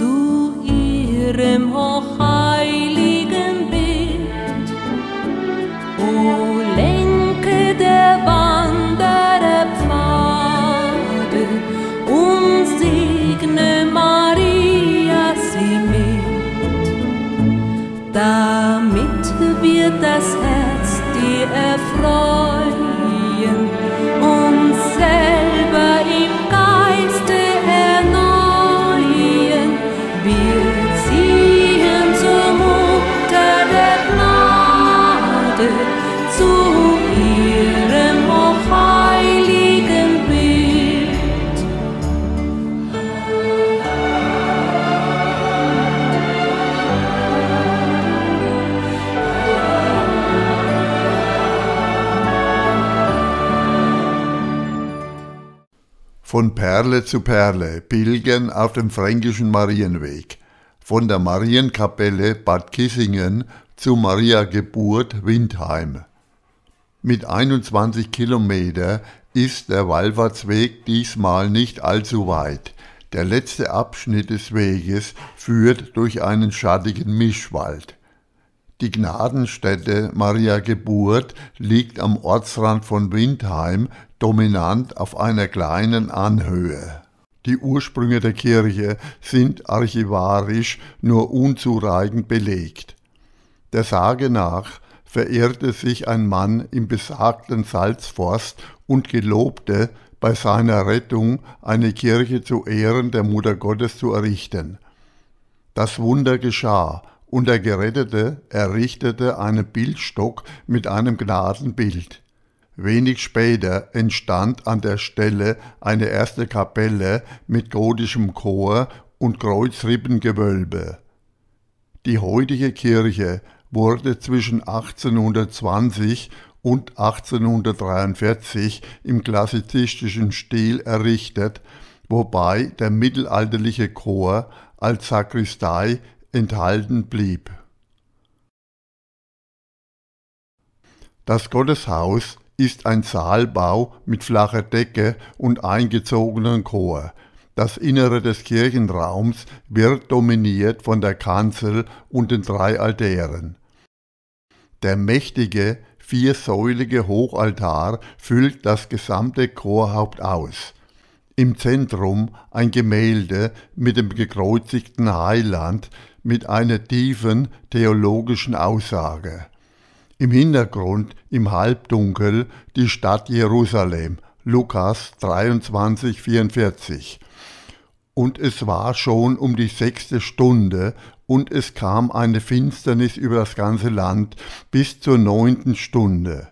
zu ihrem hochheiligen Bild. O lenke der Wanderer Pfade und segne Maria sie mit, damit wird das Herz dir erfreuen. Von Perle zu Perle pilgern auf dem fränkischen Marienweg. Von der Marienkapelle Bad Kissingen zu Maria Geburt Windheim. Mit 21 Kilometer ist der Wallfahrtsweg diesmal nicht allzu weit. Der letzte Abschnitt des Weges führt durch einen schattigen Mischwald. Die Gnadenstätte Maria Geburt liegt am Ortsrand von Windheim, dominant auf einer kleinen Anhöhe. Die Ursprünge der Kirche sind archivarisch nur unzureichend belegt. Der Sage nach verirrte sich ein Mann im besagten Salzforst und gelobte, bei seiner Rettung eine Kirche zu Ehren der Mutter Gottes zu errichten. Das Wunder geschah, und der Gerettete errichtete einen Bildstock mit einem Gnadenbild. Wenig später entstand an der Stelle eine erste Kapelle mit gotischem Chor und Kreuzrippengewölbe. Die heutige Kirche wurde zwischen 1820 und 1843 im klassizistischen Stil errichtet, wobei der mittelalterliche Chor als Sakristei enthalten blieb. Das Gotteshaus ist ein Saalbau mit flacher Decke und eingezogenen Chor. Das Innere des Kirchenraums wird dominiert von der Kanzel und den drei Altären. Der mächtige, viersäulige Hochaltar füllt das gesamte Chorhaupt aus. Im Zentrum ein Gemälde mit dem gekreuzigten Heiland mit einer tiefen theologischen Aussage. Im Hintergrund im Halbdunkel die Stadt Jerusalem, Lukas 23, 44. Und es war schon um die sechste Stunde, und es kam eine Finsternis über das ganze Land bis zur neunten Stunde.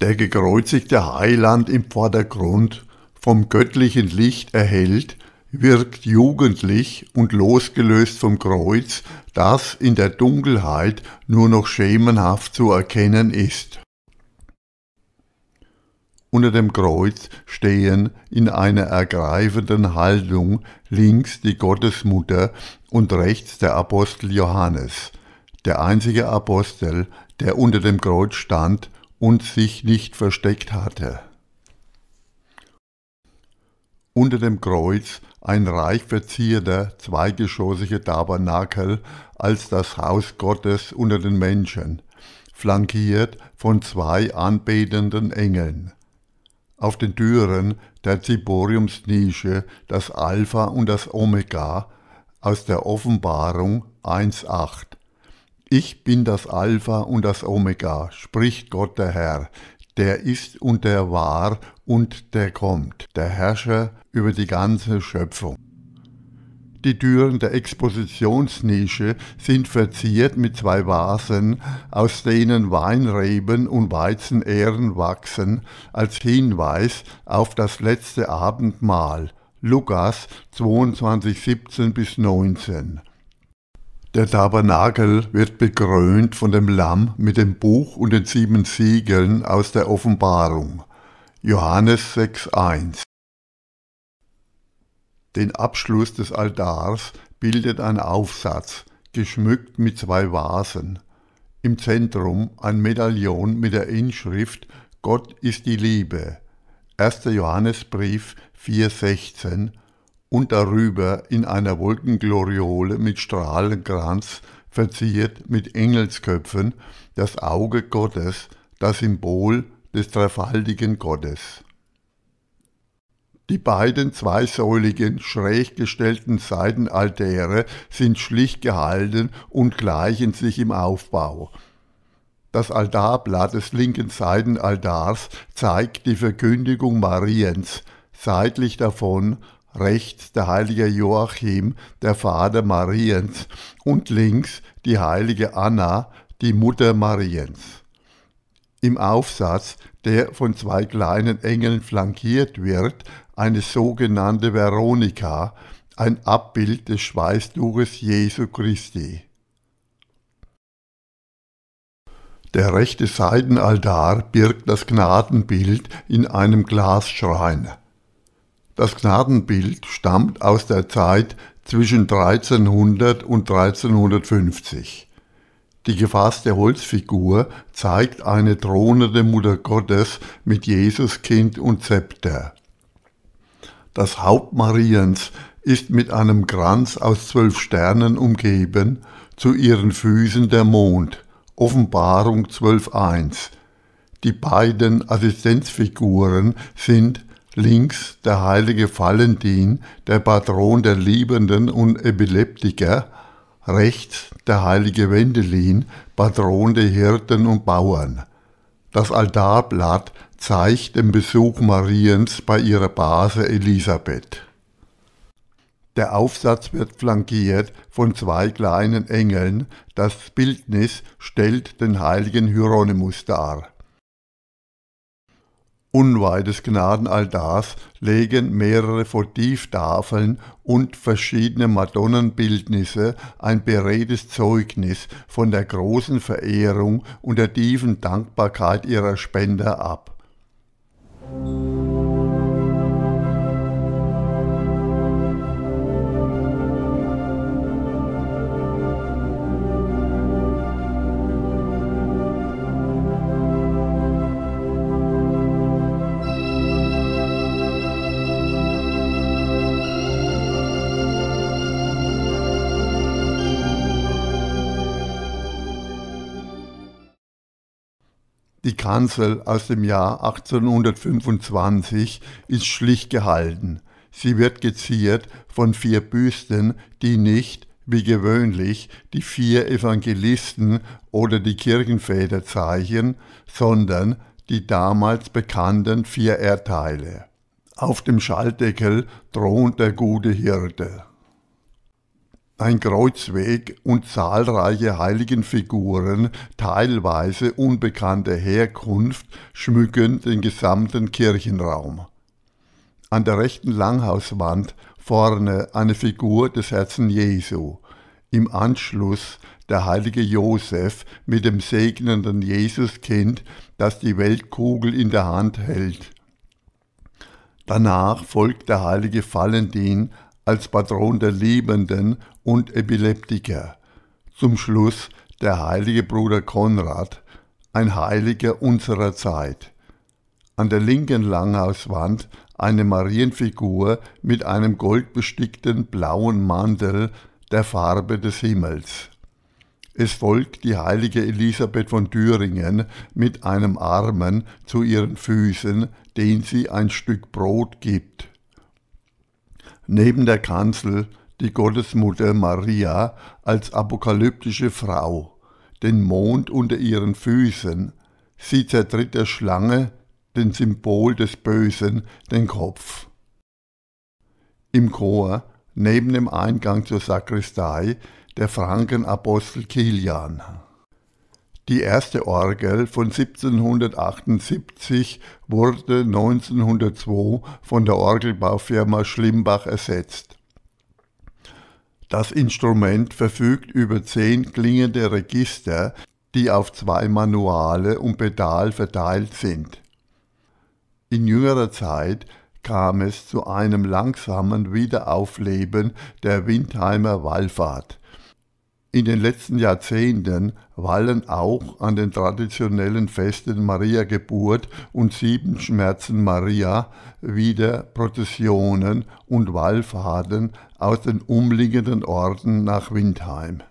Der gekreuzigte Heiland im Vordergrund, vom göttlichen Licht erhellt, wirkt jugendlich und losgelöst vom Kreuz, das in der Dunkelheit nur noch schemenhaft zu erkennen ist. Unter dem Kreuz stehen in einer ergreifenden Haltung links die Gottesmutter und rechts der Apostel Johannes, der einzige Apostel, der unter dem Kreuz stand und sich nicht versteckt hatte. Unter dem Kreuz ein reich verzierter, zweigeschossiger Tabernakel als das Haus Gottes unter den Menschen, flankiert von zwei anbetenden Engeln. Auf den Türen der Ziboriumsnische das Alpha und das Omega aus der Offenbarung 1.8. Ich bin das Alpha und das Omega, spricht Gott der Herr, der ist und der war und der kommt, der Herrscher über die ganze Schöpfung. Die Türen der Expositionsnische sind verziert mit zwei Vasen, aus denen Weinreben und Weizenähren wachsen, als Hinweis auf das letzte Abendmahl. Lukas 22, 17 bis 19. Der Tabernakel wird bekrönt von dem Lamm mit dem Buch und den sieben Siegeln aus der Offenbarung. Johannes 6,1 Den Abschluss des Altars bildet ein Aufsatz, geschmückt mit zwei Vasen. Im Zentrum ein Medaillon mit der Inschrift Gott ist die Liebe. 1. Johannesbrief 4,16 und darüber in einer Wolkengloriole mit Strahlenkranz verziert mit Engelsköpfen das Auge Gottes, das Symbol des dreifaltigen Gottes. Die beiden zweisäuligen, schräg gestellten Seitenaltäre sind schlicht gehalten und gleichen sich im Aufbau. Das Altarblatt des linken Seitenaltars zeigt die Verkündigung Mariens, seitlich davon rechts der heilige Joachim, der Vater Mariens, und links die heilige Anna, die Mutter Mariens. Im Aufsatz, der von zwei kleinen Engeln flankiert wird, eine sogenannte Veronika, ein Abbild des Schweißtuches Jesu Christi. Der rechte Seitenaltar birgt das Gnadenbild in einem Glasschrein. Das Gnadenbild stammt aus der Zeit zwischen 1300 und 1350. Die gefasste Holzfigur zeigt eine thronende Mutter Gottes mit Jesuskind und Zepter. Das Haupt Mariens ist mit einem Kranz aus zwölf Sternen umgeben, zu ihren Füßen der Mond, Offenbarung 12.1. Die beiden Assistenzfiguren sind links der heilige Valentin, der Patron der Liebenden und Epileptiker, rechts der heilige Wendelin, Patron der Hirten und Bauern. Das Altarblatt zeigt den Besuch Mariens bei ihrer Base Elisabeth. Der Aufsatz wird flankiert von zwei kleinen Engeln, das Bildnis stellt den heiligen Hieronymus dar. Unweit des Gnadenaltars legen mehrere Votivtafeln und verschiedene Madonnenbildnisse ein beredtes Zeugnis von der großen Verehrung und der tiefen Dankbarkeit ihrer Spender ab. Die Kanzel aus dem Jahr 1825 ist schlicht gehalten. Sie wird geziert von vier Büsten, die nicht, wie gewöhnlich, die vier Evangelisten oder die Kirchenväter zeichnen, sondern die damals bekannten vier Erdteile. Auf dem Schalldeckel thront der gute Hirte. Ein Kreuzweg und zahlreiche Heiligenfiguren teilweise unbekannter Herkunft schmücken den gesamten Kirchenraum. An der rechten Langhauswand vorne eine Figur des Herzen Jesu, im Anschluss der heilige Josef mit dem segnenden Jesuskind, das die Weltkugel in der Hand hält. Danach folgt der heilige Valentin als Patron der Liebenden und Epileptiker. Zum Schluss der heilige Bruder Konrad, ein Heiliger unserer Zeit. An der linken Langhauswand eine Marienfigur mit einem goldbestickten blauen Mantel der Farbe des Himmels. Es folgt die heilige Elisabeth von Thüringen mit einem Armen zu ihren Füßen, den sie ein Stück Brot gibt. Neben der Kanzel die Gottesmutter Maria als apokalyptische Frau, den Mond unter ihren Füßen, sie zertritt der Schlange, den Symbol des Bösen, den Kopf. Im Chor, neben dem Eingang zur Sakristei, der Frankenapostel Kilian. Die erste Orgel von 1778 wurde 1902 von der Orgelbaufirma Schlimbach ersetzt. Das Instrument verfügt über zehn klingende Register, die auf zwei Manuale und Pedal verteilt sind. In jüngerer Zeit kam es zu einem langsamen Wiederaufleben der Windheimer Wallfahrt. In den letzten Jahrzehnten wallen auch an den traditionellen Festen Maria Geburt und Sieben Schmerzen Maria wieder Prozessionen und Wallfahrten aus den umliegenden Orten nach Windheim.